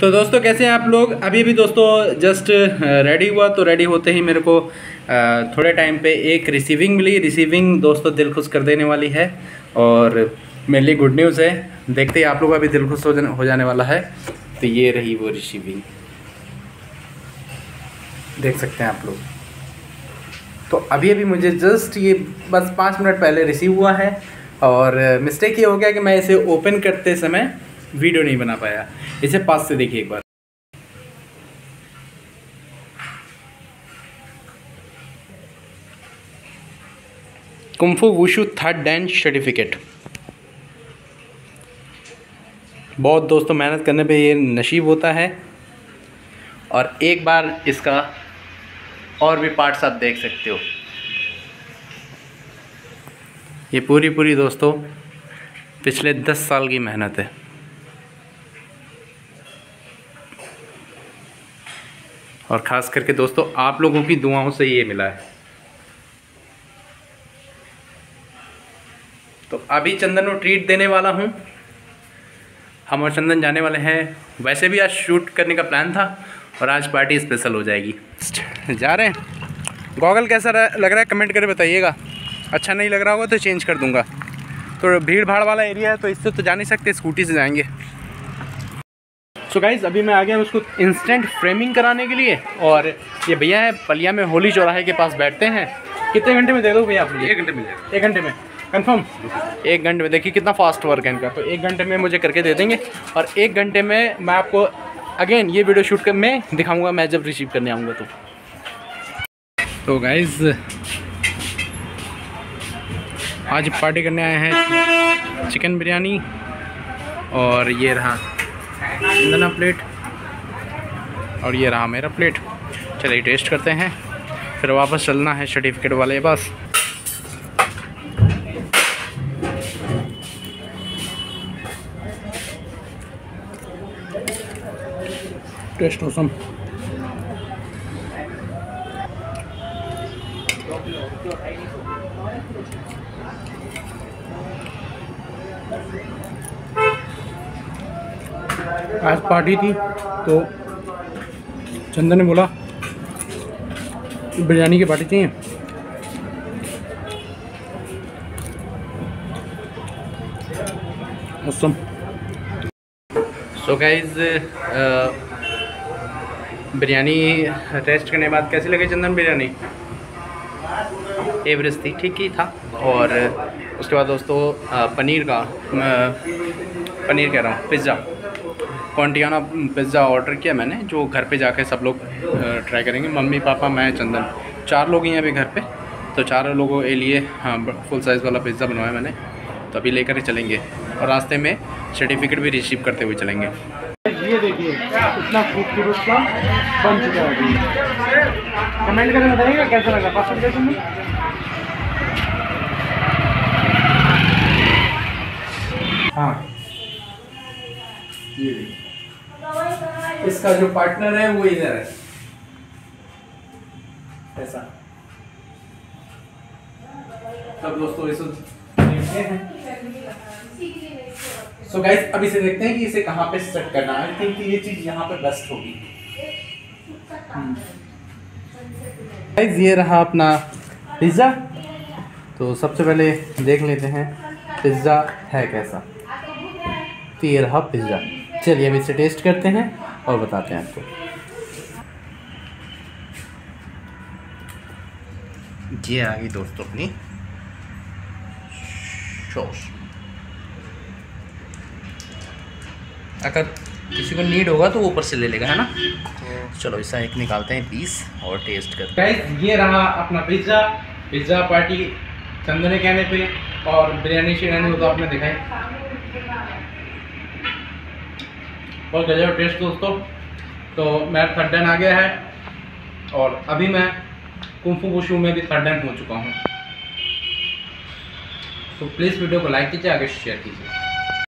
तो दोस्तों, कैसे हैं आप लोग? अभी भी दोस्तों जस्ट रेडी हुआ तो रेडी होते ही मेरे को थोड़े टाइम पे एक रिसीविंग मिली। रिसीविंग दोस्तों, दिल खुश कर देने वाली है और मेरे लिए गुड न्यूज़ है। देखते ही आप लोग का भी दिल खुश हो जाने हो जाने वाला है। तो ये रही वो रिसीविंग देख सकते हैं आप लोग। तो अभी अभी मुझे जस्ट ये बस पाँच मिनट पहले रिसीव हुआ है और मिस्टेक ये हो गया कि मैं इसे ओपन करते समय वीडियो नहीं बना पाया। इसे पास से देखिए एक बार। Kung fu wushu third dan certificate. बहुत दोस्तों, मेहनत करने पे ये नसीब होता है। और एक बार इसका और भी पार्ट्स आप देख सकते हो। ये पूरी पूरी दोस्तों, पिछले दस साल की मेहनत है। और ख़ास करके दोस्तों, आप लोगों की दुआओं से ये मिला है। तो अभी चंदन को ट्रीट देने वाला हूँ। हम और चंदन जाने वाले हैं। वैसे भी आज शूट करने का प्लान था और आज पार्टी स्पेशल हो जाएगी। जा रहे हैं। गॉगल कैसा लग रहा है? कमेंट करके बताइएगा। अच्छा नहीं लग रहा होगा तो चेंज कर दूँगा। तो भीड़ भाड़ वाला एरिया है तो इससे तो जा नहीं सकते स्कूटी से जाएँगे। सो गाइज़ अभी मैं आ गया उसको इंस्टेंट फ्रेमिंग कराने के लिए और ये भैया है पलिया में होली चौराहे के पास बैठते हैं। कितने घंटे में दे दो भैया आप एक घंटे में एक घंटे में। कंफर्म एक घंटे में। देखिए कितना फास्ट वर्क है इनका। तो एक घंटे में मुझे करके दे देंगे और एक घंटे में मैं आपको अगेन ये वीडियो शूट कर मैं दिखाऊँगा मैं जब रिसीव करने आऊँगा तो। तो गाइज़ आज पार्टी करने आए हैं चिकन बिरयानी और ये रहा चंदना प्लेट और ये रहा मेरा प्लेट चलिए टेस्ट करते हैं। फिर वापस चलना है सर्टिफिकेट वाले पास। टेस्ट औसम आज पार्टी थी तो चंदन ने बोला, बिरयानी की पार्टी चाहिए। Awesome so guys biryani taste करने के बाद कैसी लगी चंदन बिरयानी? एवरेज थी, ठीक ही था। और उसके बाद दोस्तों पनीर का पनीर कह रहा हूँ, पिज़्ज़ा। कॉन्टियाना पिज़्ज़ा ऑर्डर किया मैंने, जो घर पे जाके सब लोग ट्राई करेंगे। मम्मी, पापा, मैं, चंदन, चार लोग ही हैं अभी घर पे। तो चारों लोगों के लिए हाँ फुल साइज़ वाला पिज़्ज़ा बनवाया मैंने। तो अभी लेकर चलेंगे। और रास्ते में सर्टिफिकेट भी रिसीव करते हुए चलेंगे। ये देखिए, इतना खूबसूरत सा बन चुका है। कमेंट करके बताइएगा कैसा लगा? पसंद है तुम्हें इसका जो पार्टनर है, वो इधर है। ऐसा। सब दोस्तों देखते हैं। सो गाइस अब इसे देखते हैं कि इसे कहाँ पे सेट करना है। आई थिंक ये चीज़ यहाँ पे बेस्ट होगी। गाइस ये रहा अपना पिज़्ज़ा तो सबसे पहले देख लेते हैं पिज़्ज़ा है कैसा। तो ये रहा पिज़्ज़ा चलिए, अब इसे टेस्ट करते हैं। और बताते हैं आपको। ये आ गई दोस्तों अपनी। सॉस अगर किसी को नीड होगा तो वो ऊपर से ले लेगा है ना? चलो इसका एक निकालते हैं पीस और टेस्ट करते हैं। ये रहा अपना पिज़्ज़ा पिज़्ज़ा पार्टी चंदने कहने पे और बिरयानी शिरयानी वो तो आपने देखा है। बहुत गजब टेस्ट दोस्तों। तो मैं थर्ड डन आ गया है और अभी मैं कुंफू वुशु में भी थर्ड डन पहुँच चुका हूँ। तो प्लीज़ वीडियो को लाइक कीजिए, आगे शेयर कीजिए।